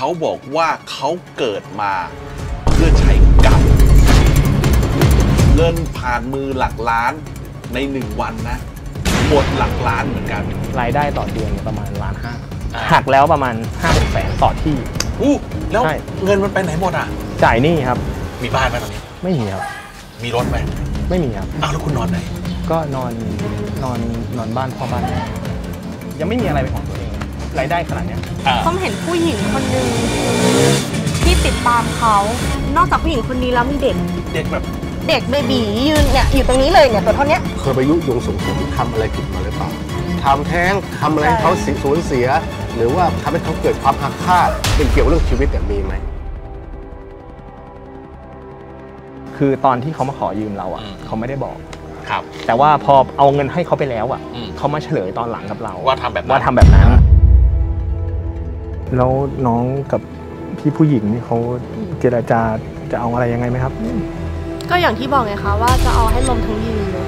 เขาบอกว่าเขาเกิดมาเพื่อใช้กรรมเงินผ่านมือหลักล้านในหนึ่งวันนะหมดหลักล้านเหมือนกัน รายได้ต่อเดือนเนี่ยประมาณล้านห้าหักแล้วประมาณ5้าแสนต่อที่อู้แล้วใช่เงินมันไปไหนหมดอะ จ่ายหนี้ครับ มีบ้านไหมตอนนี้ ไม่มีครับ มีรถไหมไม่มีครับอ้าวแล้วคุณนอนไหน ก็นอนนอนนอนบ้านพ่อบ้านแม่ยังไม่มีอะไรเป็นของตัวเอง รายได้ขนาดเนี้ยอ่าส้มเห็นผู้หญิงคนหนึ่งที่ติดตามเขา นอกจากผู้หญิงคนนี้แล้วมีเด็ก เด็กแบบเด็กเบบียืนเนี่ยอยู่ตรงนี้เลยเนี่ยตัวเท่าเนี้ยเคยไปยุยงส่งเสริมทำอะไรผิดมาหรือเปล่าทำแท้งทำอะไรให้เขาสิสูญเสีย หรือว่าทำให้เขาเกิดความอาฆาตเป็นเกี่ยวกับเรื่องชีวิตเนี่ยมีไหมคือตอนที่เขามาขอยืมเราอะเขาไม่ได้บอกครับ แต่ว่าพอเอาเงินให้เขาไปแล้วอะอืมเขามาเฉลยตอนหลังกับเราว่าทำแบบนั้นว่าทำแบบนั้น แล้วน้องกับพี่ผู้หญิงนี่เขาเจรจาจะเอาอะไรยังไงไหมครับ ก็อย่างที่บอกไงคะว่าจะเอาให้ลมทั้งยืนเลย